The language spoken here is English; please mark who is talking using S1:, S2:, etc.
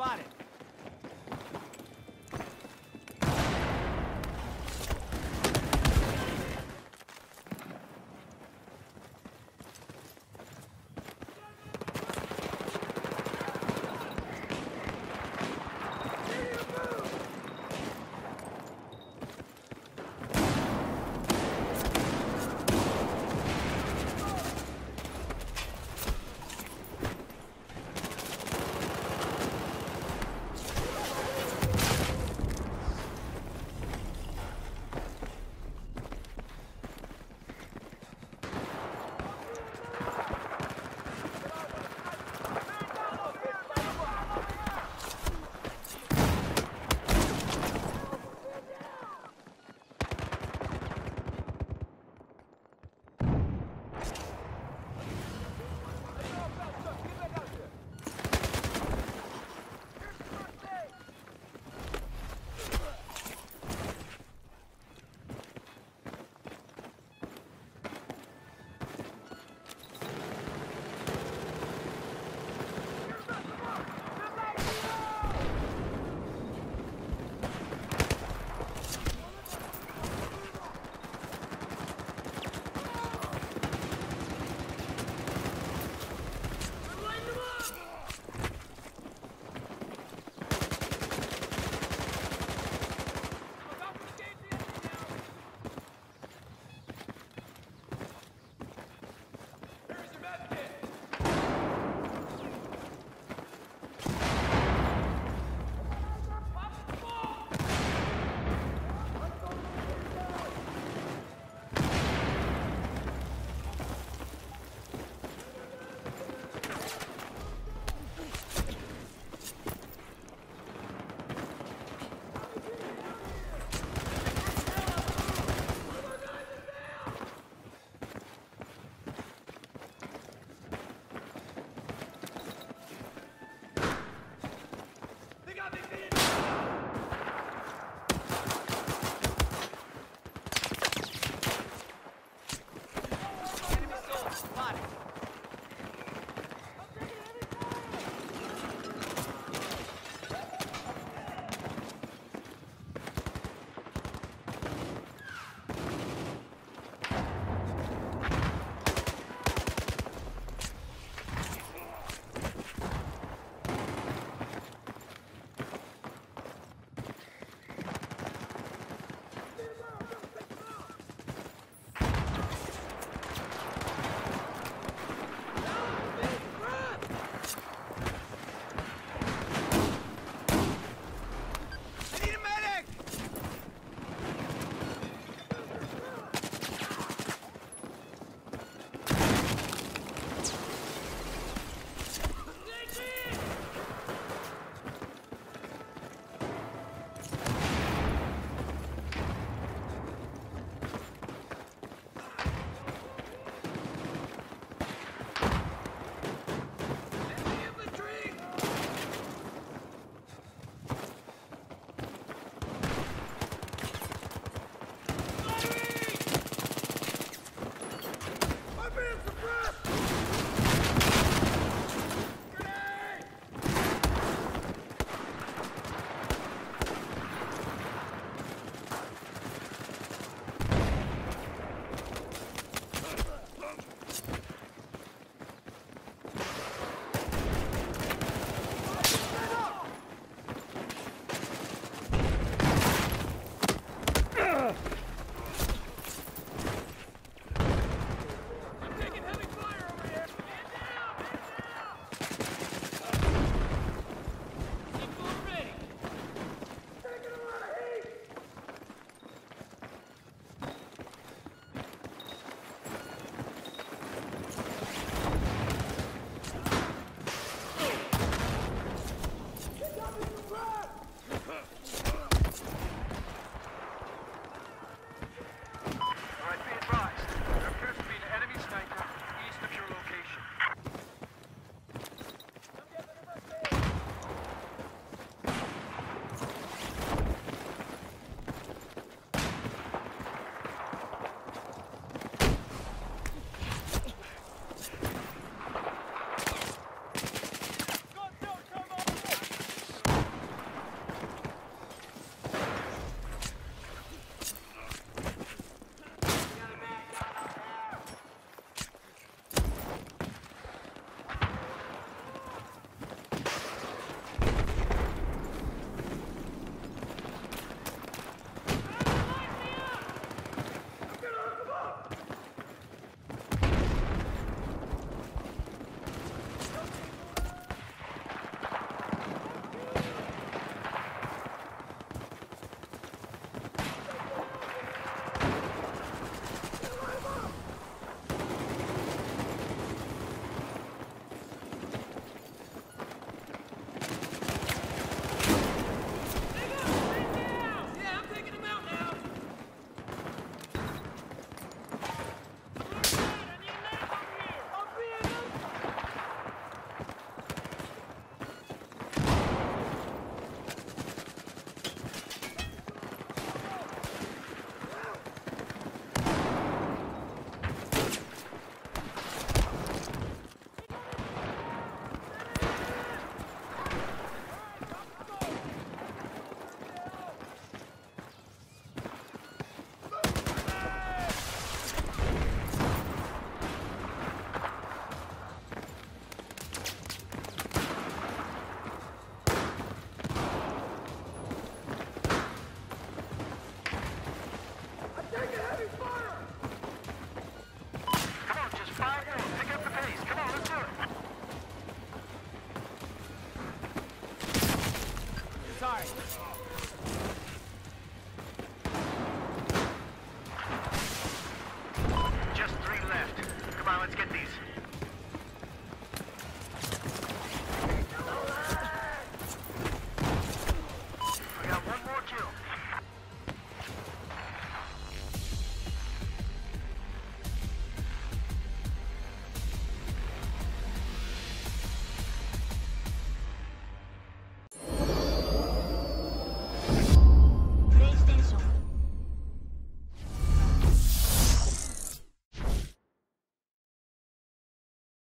S1: Spotted.